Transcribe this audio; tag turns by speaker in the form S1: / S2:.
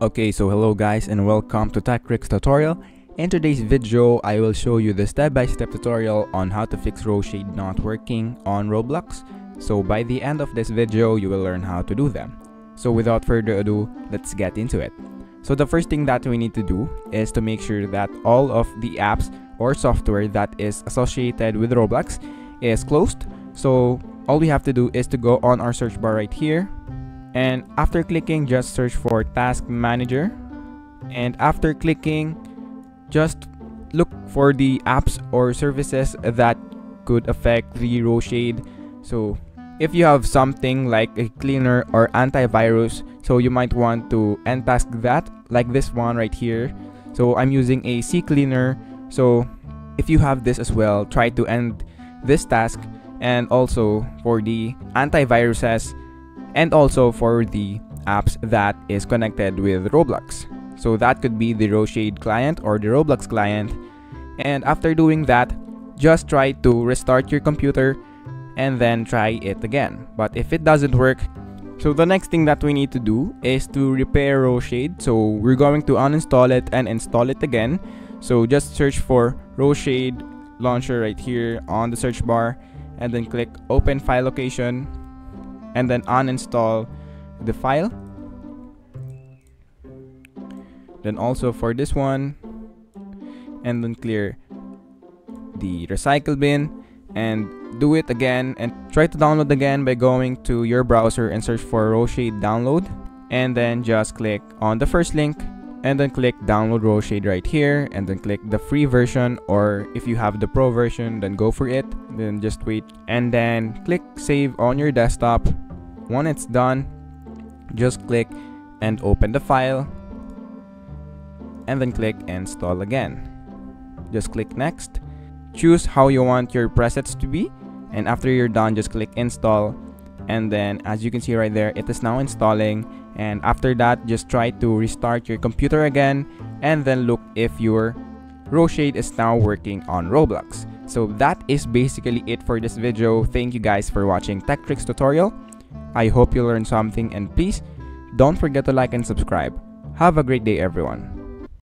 S1: Okay, so hello guys and welcome to TechTricks tutorial. In today's video, I will show you the step-by-step -step tutorial on how to fix RoShade not working on Roblox. So by the end of this video, you will learn how to do them. So without further ado, let's get into it. So the first thing that we need to do is to make sure that all of the apps or software that is associated with Roblox is closed. So all we have to do is to go on our search bar right here and after clicking just search for task manager. And after clicking just look for the apps or services that could affect the RoShade so if you have something like a cleaner or antivirus so you might want to end task that like this one right here. So I'm using a cleaner. So if you have this as well try to end this task. And also for the antiviruses and also for the apps that is connected with Roblox. So that could be the RoShade client or the Roblox client. And after doing that, just try to restart your computer and then try it again. But if it doesn't work, so the next thing that we need to do is to repair RoShade. So we're going to uninstall it and install it again. So just search for RoShade launcher right here on the search bar and then click open file location and then uninstall the file. Then also for this one and then clear the recycle bin and do it again and try to download again by going to your browser and search for RoShade download and then just click on the first link and then click download RoShade right here and then click the free version or if you have the pro version then go for it then just wait and then click save on your desktop when it's done just click and open the file and then click install again just click next choose how you want your presets to be and after you're done just click install and then as you can see right there it is now installing and after that just try to restart your computer again and then look if your RoShade is now working on Roblox. So that is basically it for this video. Thank you guys for watching TechTricks tutorial. I hope you learned something and please don't forget to like and subscribe. Have a great day everyone.